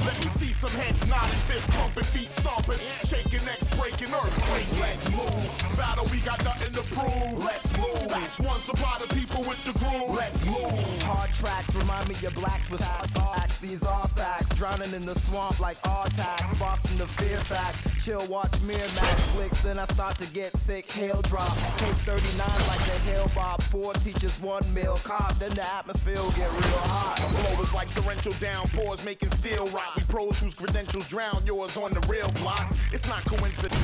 We see some heads nodding, fists pumping, feet stomping, shaking necks, breaking earthquake. Let's move. Battle, we got nothing to prove. Let's move. That's one supply of people with the groove. Let's move. Hard tracks remind me of blacks with facts. These are facts. Drowning in the swamp like Artax. Boston the fear facts. Chill, watch Miramax flicks. Then I start to get sick. Hail drop. Case 39 like the Hale-Bopp. Four teachers, one meal. Cop. Then the atmosphere will get real hot. Blowers like torrential downpours making steel rock. We pros whose credentials drown yours on the real blocks. It's not coincidence.